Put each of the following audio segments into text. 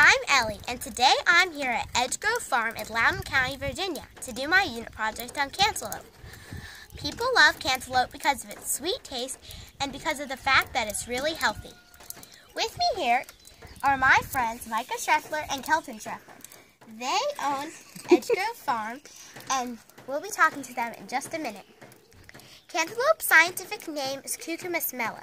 I'm Ellie, and today I'm here at Edgegrove Farm in Loudoun County, Virginia, to do my unit project on cantaloupe. People love cantaloupe because of its sweet taste and because of the fact that it's really healthy. With me here are my friends Micah Schreffler and Kelton Schreffler. They own Edgegrove Farm, and we'll be talking to them in just a minute. Cantaloupe's scientific name is Cucumis melo.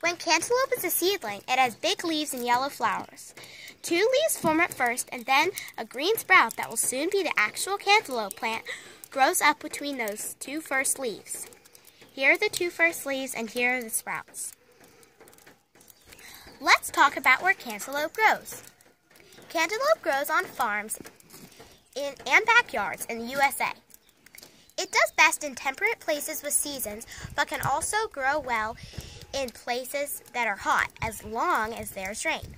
When cantaloupe is a seedling, it has big leaves and yellow flowers. Two leaves form at first, and then a green sprout that will soon be the actual cantaloupe plant grows up between those two first leaves. Here are the two first leaves, and here are the sprouts. Let's talk about where cantaloupe grows. Cantaloupe grows on farms in, and backyards in the USA. It does best in temperate places with seasons, but can also grow well in places that are hot as long as there's rain.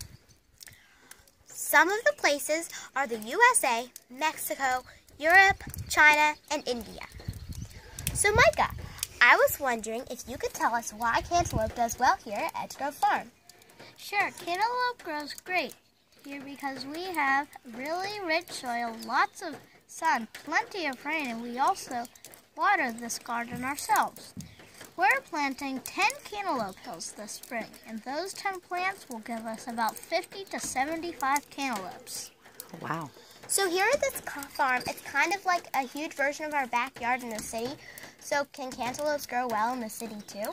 Some of the places are the USA, Mexico, Europe, China, and India. So Micah, I was wondering if you could tell us why cantaloupe does well here at Edgegrove Farm. Sure, cantaloupe grows great here because we have really rich soil, lots of sun, plenty of rain, and we also water this garden ourselves. We're planting 10 cantaloupe hills this spring, and those 10 plants will give us about 50 to 75 cantaloupes. Wow. So here at this farm, it's kind of like a huge version of our backyard in the city. So can cantaloupes grow well in the city too?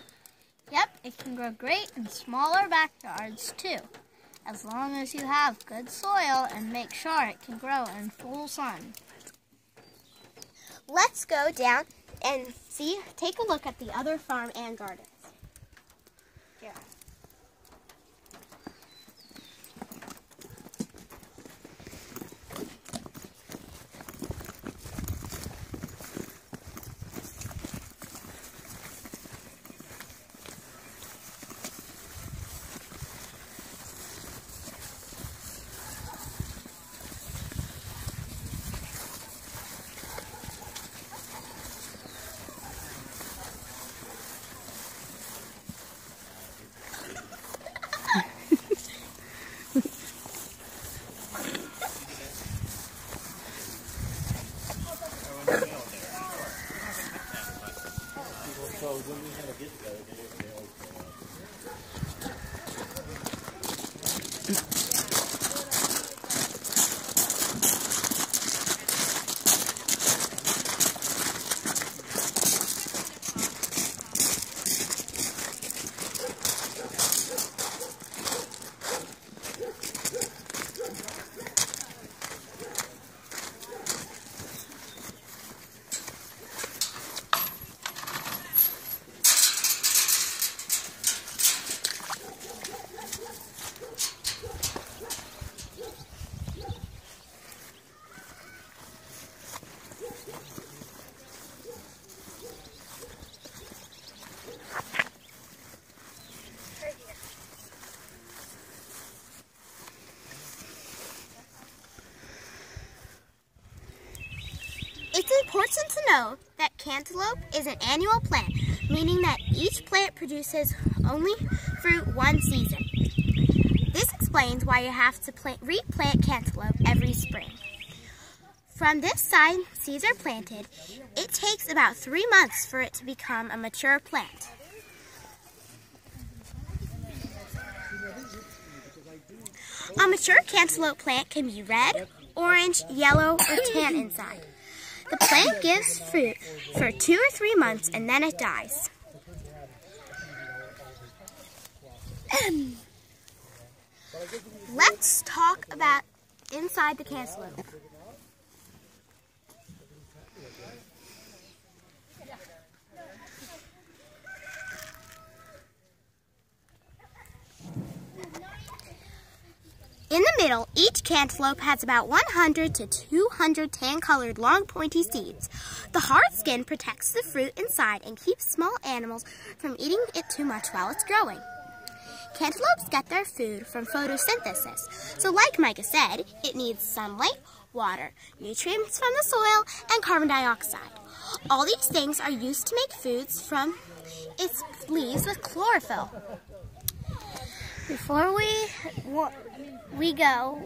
Yep, it can grow great in smaller backyards too, as long as you have good soil and make sure it can grow in full sun. Let's go down and see, take a look at the other farm and gardens. when we had a get together, It's important to know that cantaloupe is an annual plant, meaning that each plant produces only fruit one season. This explains why you have to plant, replant cantaloupe every spring. From this side seeds are planted, it takes about three months for it to become a mature plant. A mature cantaloupe plant can be red, orange, yellow, or tan inside. The plant gives fruit for two or three months and then it dies. Let's talk about inside the cantaloupe. In the middle, each cantaloupe has about 100 to 200 tan-colored long pointy seeds. The hard skin protects the fruit inside and keeps small animals from eating it too much while it's growing. Cantaloupes get their food from photosynthesis, so like Micah said, it needs sunlight, water, nutrients from the soil, and carbon dioxide. All these things are used to make foods from its leaves with chlorophyll. Before we we go,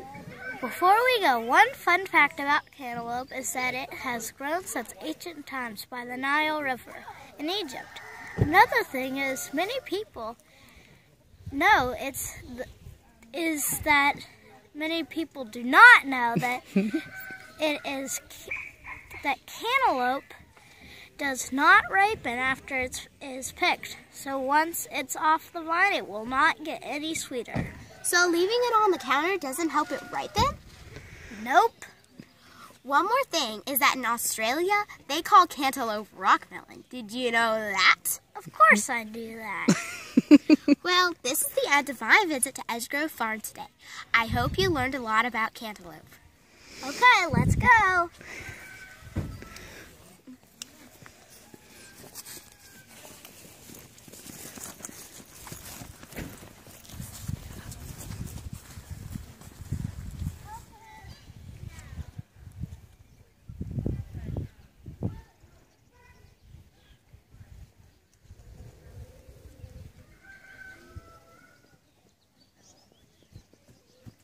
before we go, one fun fact about cantaloupe is that it has grown since ancient times by the Nile River in Egypt. Another thing is many people know it's is that many people do not know that it is that cantaloupe does not ripen after it is picked. So once it's off the vine, it will not get any sweeter. So leaving it on the counter doesn't help it ripen? Nope. One more thing is that in Australia, they call cantaloupe rockmelon. Did you know that? Of course I do that. well, this is the end of my visit to Edgegrove Farm today. I hope you learned a lot about cantaloupe. Okay, let's go.